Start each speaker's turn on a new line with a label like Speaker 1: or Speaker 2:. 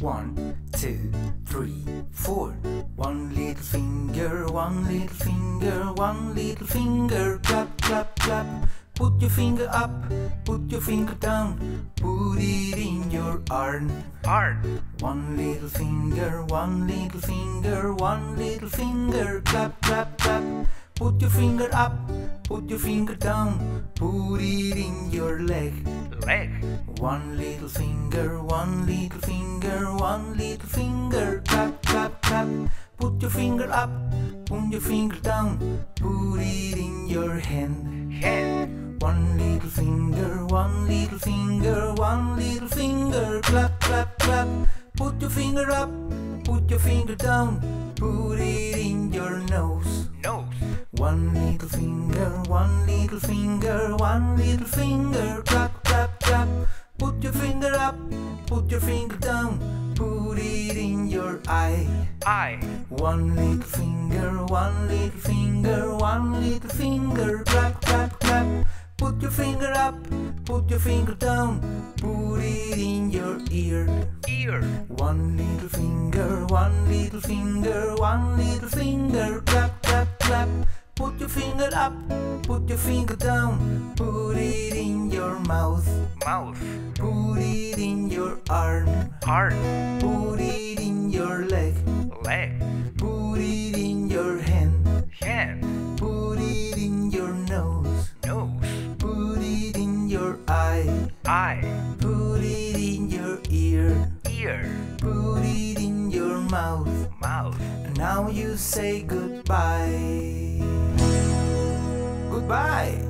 Speaker 1: One, two, three, four. One little finger, one little finger, one little finger. Clap, clap, clap. Put your finger up, put your finger down. Put it in your arm.
Speaker 2: Arm.
Speaker 1: One little finger, one little finger, one little finger. Clap, clap, clap. Put your finger up, put your finger down. Put it in your leg.
Speaker 2: Leg.
Speaker 1: One little finger, one little finger, one little finger. Clap, clap, clap. Put your finger up, put your finger down. Put it in your hand.
Speaker 2: Hand.
Speaker 1: One little finger, one little finger, one little finger. Clap, clap, clap. Put your finger up, put your finger down. Put it in your nose.
Speaker 2: Nose.
Speaker 1: One little finger, one little finger, one little finger. Put your finger up, put your finger down. Put it in your eye.
Speaker 2: Eye.
Speaker 1: One little finger, one little finger, one little finger. Clap, clap, clap. Put your finger up, put your finger down. Put it in your ear.
Speaker 2: Ear.
Speaker 1: One little finger, one little finger, one little finger. Clap, clap, clap. Put your finger up, put your finger down. Put it in your mouth. Put it in your arm.
Speaker 2: Arm.
Speaker 1: Put it in your leg.
Speaker 2: Leg.
Speaker 1: Put it in your hand.
Speaker 2: Hand.
Speaker 1: Put it in your nose.
Speaker 2: Nose.
Speaker 1: Put it in your eye.
Speaker 2: Eye.
Speaker 1: Put it in your ear.
Speaker 2: Ear.
Speaker 1: Put it in your mouth.
Speaker 2: Mouth.
Speaker 1: Now you say goodbye. Goodbye.